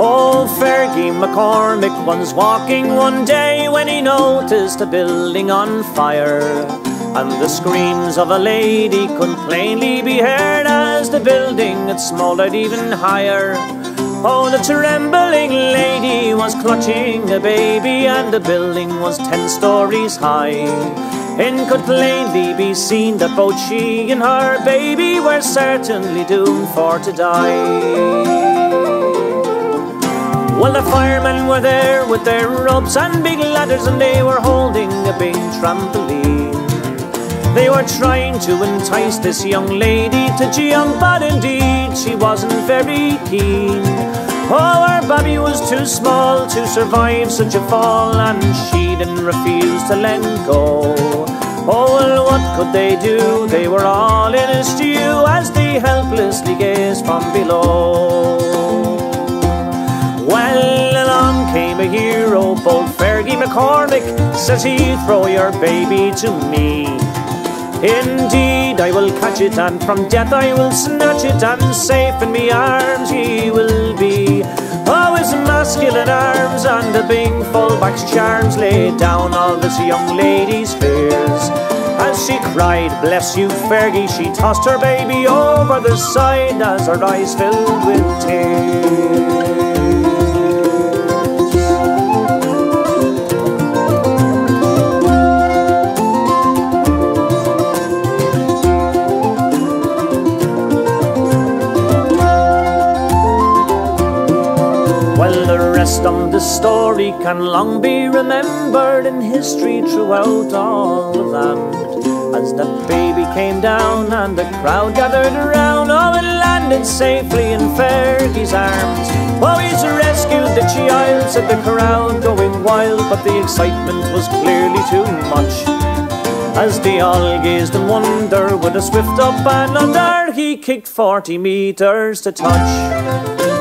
Old Fergie McCormack was walking one day when he noticed a building on fire. And the screams of a lady could plainly be heard as the building had smoldered even higher. Oh, the trembling lady was clutching a baby, and the building was ten stories high. It could plainly be seen that both she and her baby were certainly doomed for to die. Well, the firemen were there with their ropes and big ladders, and they were holding a big trampoline. They were trying to entice this young lady to jump, but indeed she wasn't very keen. Oh, our Bobby was too small to survive such a fall, and she didn't refuse to let go. Oh, well, what could they do? They were all in a stew as they helplessly gazed from below. A hero, bold Fergie McCormack, says he throw your baby to me. Indeed, I will catch it, and from death I will snatch it, and safe in me arms he will be. Oh, his masculine arms and the big fullback's charms laid down all this young lady's fears. As she cried, bless you, Fergie, she tossed her baby over the side as her eyes filled with tears. Rest of story can long be remembered in history throughout all the land. As the baby came down and the crowd gathered around, oh, it landed safely in Fergie's arms. Oh, he's rescued the child, said the crowd, going wild, but the excitement was clearly too much. As they all gazed in wonder, with a swift up and under, he kicked 40 meters to touch.